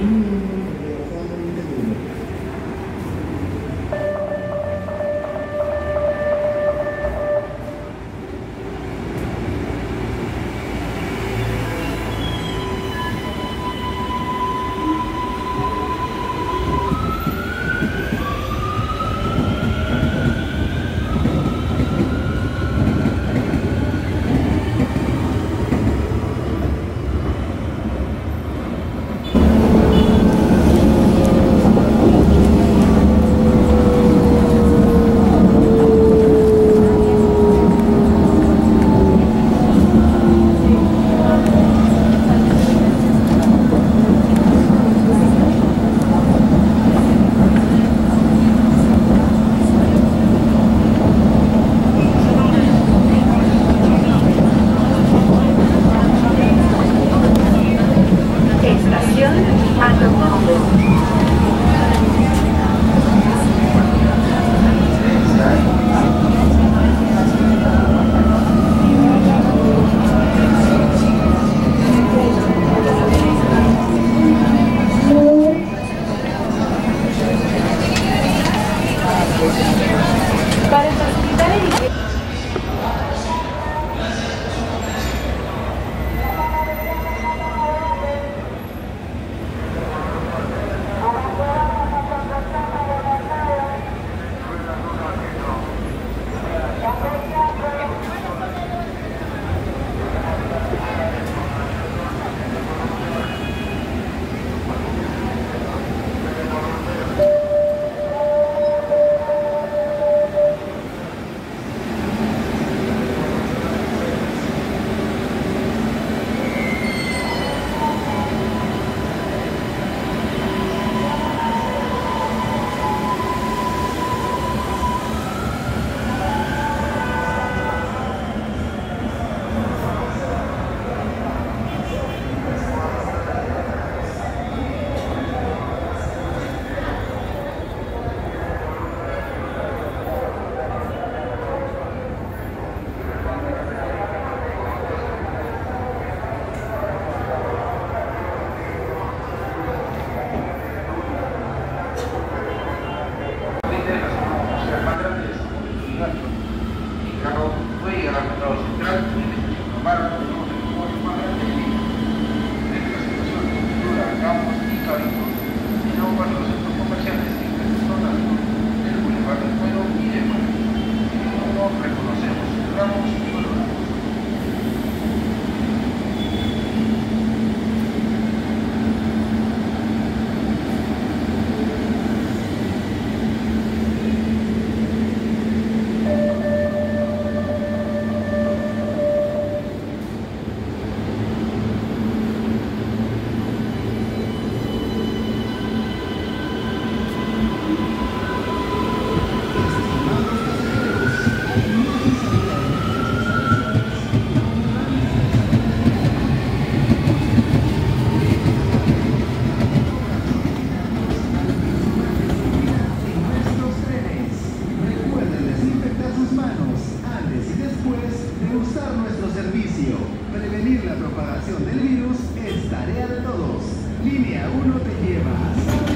Mm. Thank you. Reverend Mendoza. nuestro servicio. Prevenir la propagación del virus es tarea de todos. Línea 1 te llevas.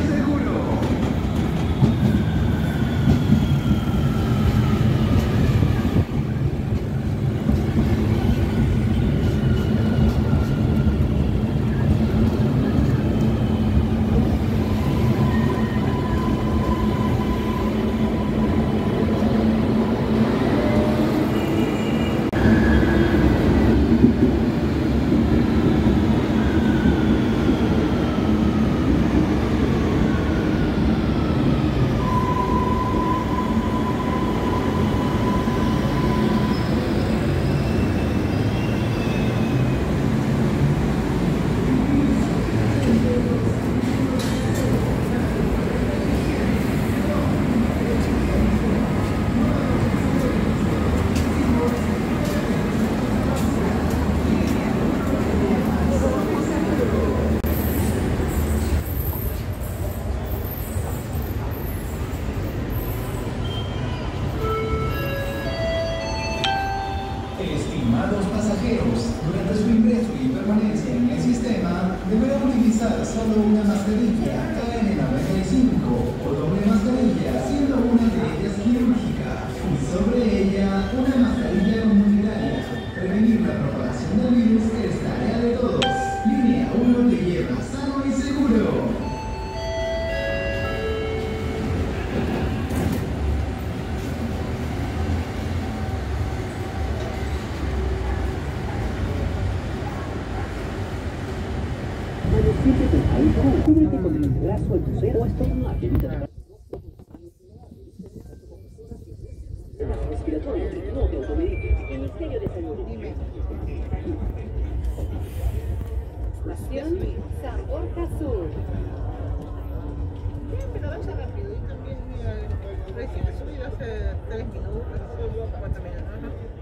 subí hace 3 minutos, minutos, ¿no?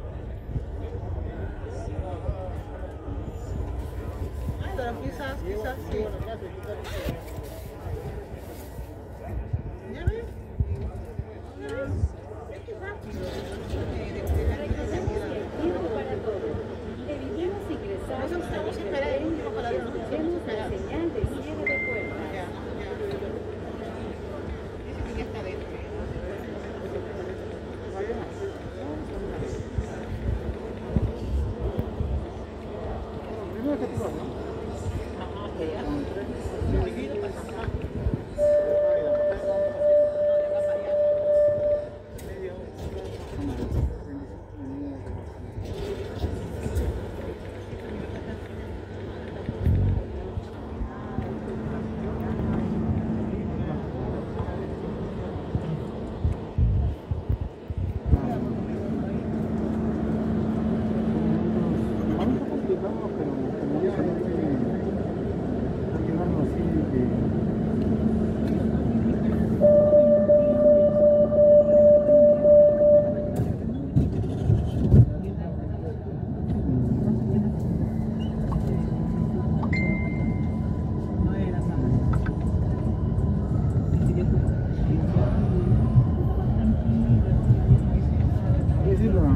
decirlo?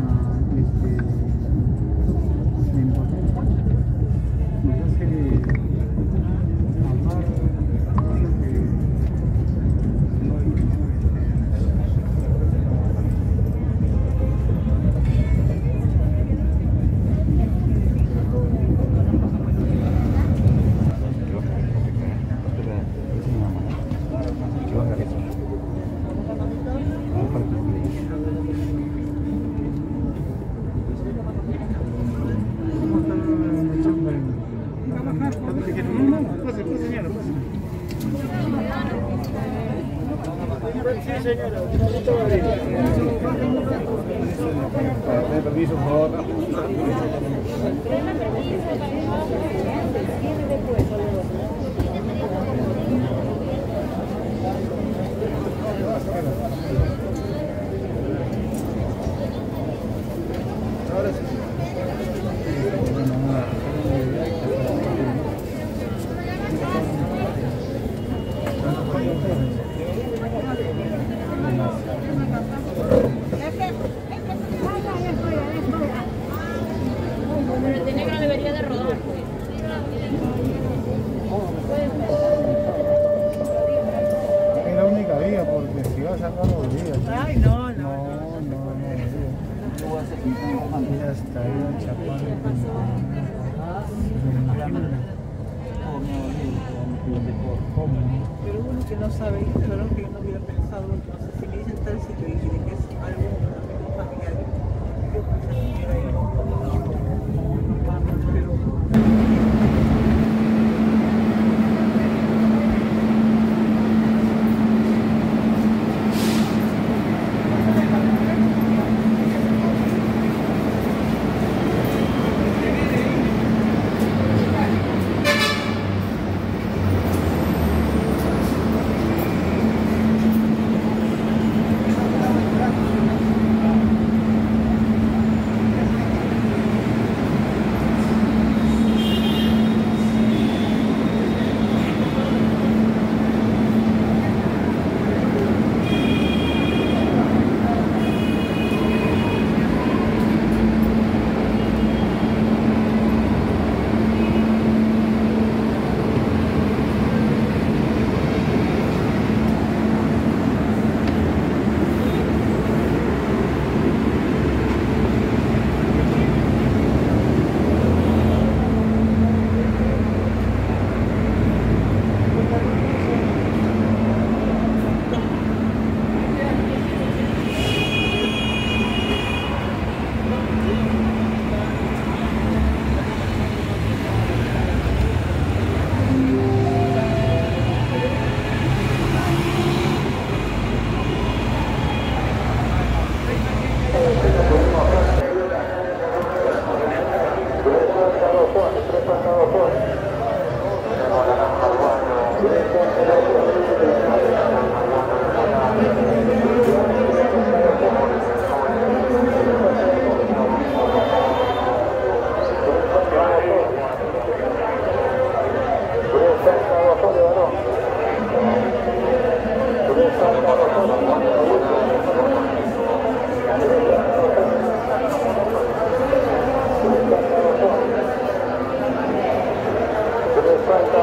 Este, Gracias. Pero uno que no sabe, yo creo que no había pensado, entonces si me dicen tal sitio,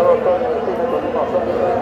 の音についております。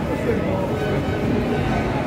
どうぞ。